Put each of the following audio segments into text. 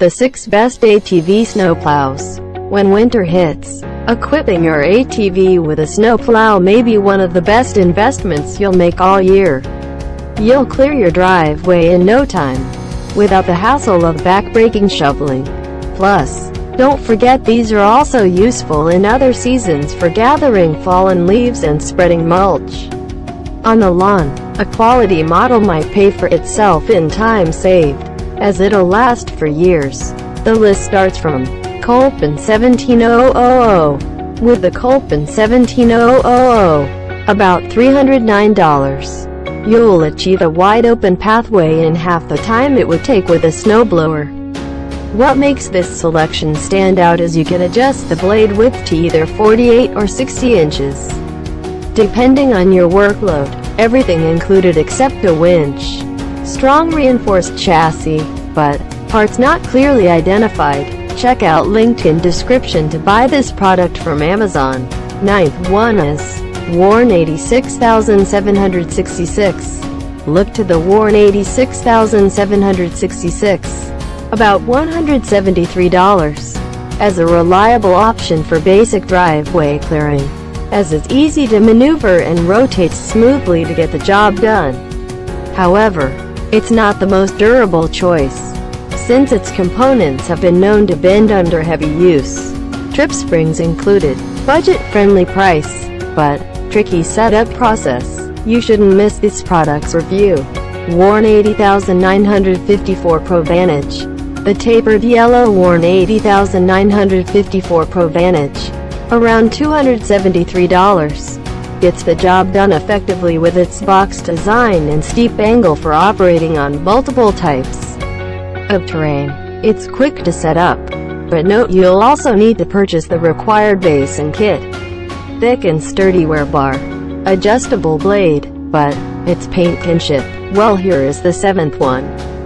The 6 Best ATV Snowplows When winter hits, equipping your ATV with a snowplow may be one of the best investments you'll make all year. You'll clear your driveway in no time, without the hassle of backbreaking shoveling. Plus, don't forget these are also useful in other seasons for gathering fallen leaves and spreading mulch. On the lawn, a quality model might pay for itself in time saved, as it'll last for years. The list starts from Kolpin 17000, with the Kolpin 17000, about $309. You'll achieve a wide-open pathway in half the time it would take with a snowblower. What makes this selection stand out is you can adjust the blade width to either 48 or 60 inches. Depending on your workload, everything included except a winch. Strong reinforced chassis, but parts not clearly identified. Check out linked in description to buy this product from Amazon. Ninth one is Warn 86766. Look to the Warn 86766. About $173 as a reliable option for basic driveway clearing as it's easy to maneuver and rotates smoothly to get the job done. However, it's not the most durable choice, since its components have been known to bend under heavy use. Trip springs included, budget-friendly price, but tricky setup process. You shouldn't miss this product's review. Warn 80954 Pro Vantage. The tapered yellow Warn 80954 Pro Vantage around $273. Gets the job done effectively with its box design and steep angle for operating on multiple types of terrain. It's quick to set up, but note you'll also need to purchase the required base and kit. Thick and sturdy wear bar. Adjustable blade, but it's paint can ship. Well here is the seventh one.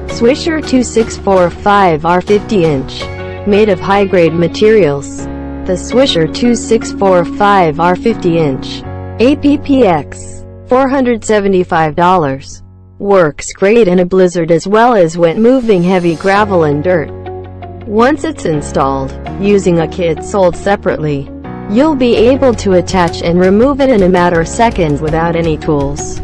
Swisher 2645R 50 inch. Made of high-grade materials. The Swisher 2645 R50 inch. APPX. $475. Works great in a blizzard as well as when moving heavy gravel and dirt. Once it's installed, using a kit sold separately, you'll be able to attach and remove it in a matter of seconds without any tools.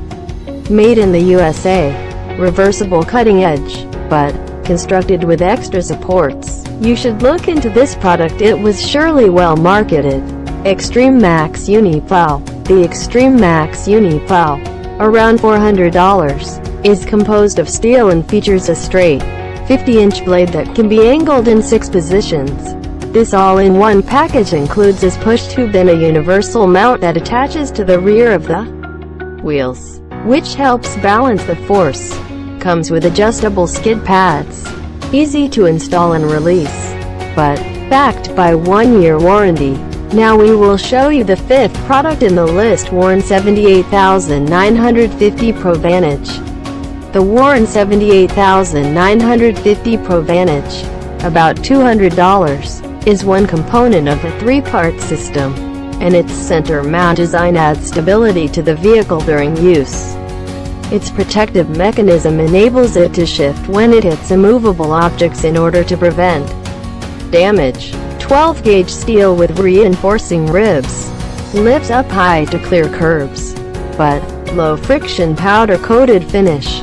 Made in the USA. Reversible cutting edge, but constructed with extra supports. You should look into this product it was surely well marketed. Extreme Max Uni Plow. The Extreme Max Uni Plow, around $400, is composed of steel and features a straight, 50-inch blade that can be angled in six positions. This all-in-one package includes a push tube and a universal mount that attaches to the rear of the wheels, which helps balance the force. Comes with adjustable skid pads. Easy to install and release, but backed by one-year warranty. Now we will show you the fifth product in the list Warn 78950 Pro Vantage. The Warn 78950 Pro Vantage, about $200, is one component of a three-part system, and its center mount design adds stability to the vehicle during use. Its protective mechanism enables it to shift when it hits immovable objects in order to prevent damage. 12-gauge steel with reinforcing ribs. Lifts up high to clear curbs, but low-friction powder-coated finish